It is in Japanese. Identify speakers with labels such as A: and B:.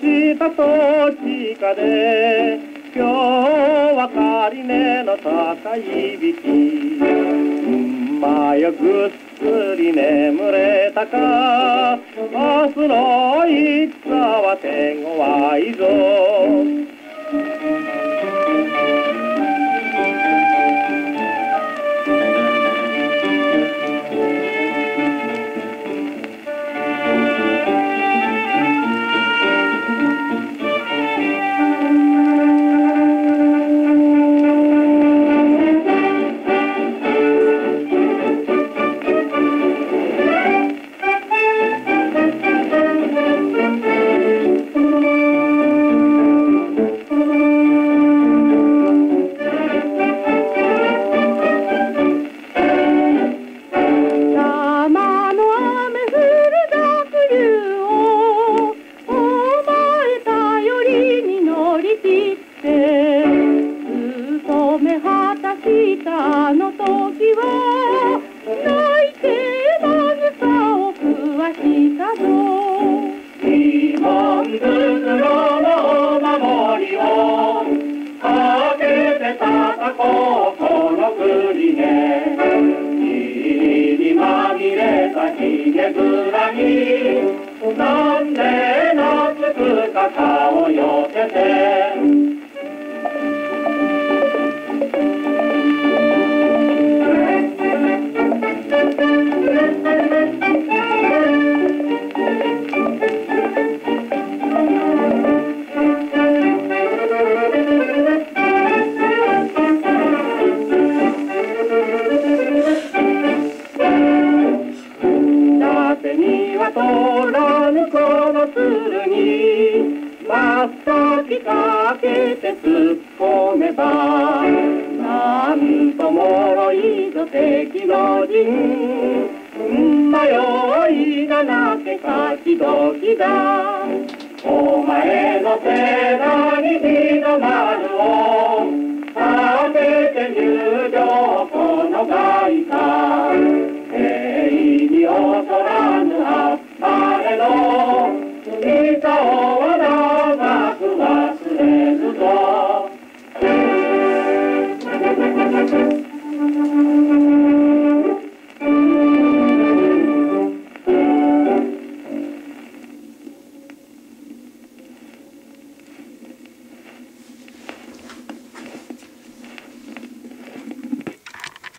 A: したと地下で今日は仮目の高いびきまよぐっすり眠れた。か明日の戦は手強いぞ Música たあの時は泣いて渚を食わしたぞ。日本袋のお守りをかけて叩こうこの国で霧にまみれたひげ面になんで懐くかきかけて突っ込めばなんともろいぞ敵の陣。迷いがなけたきどきだ。お前の背中に日の丸を立てて入場この外観。